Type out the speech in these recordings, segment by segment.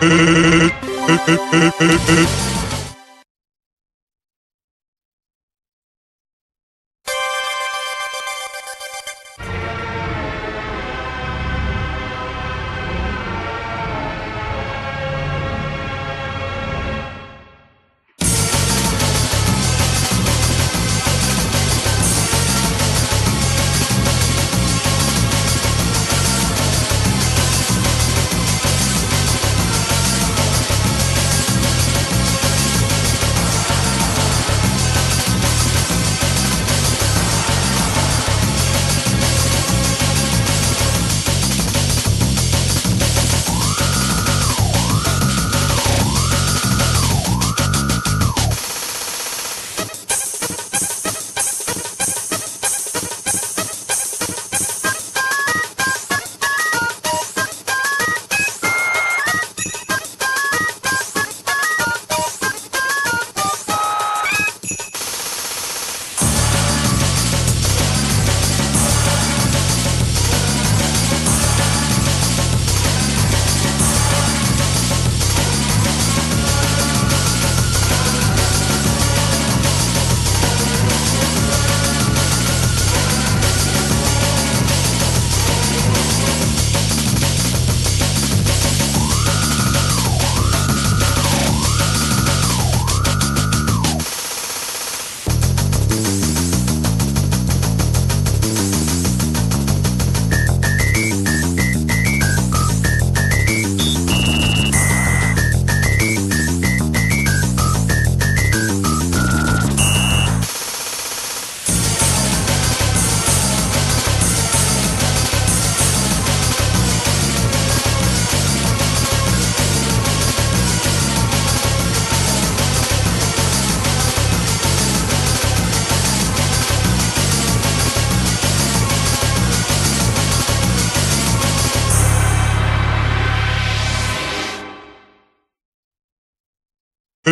Mm-hmm.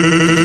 Uh...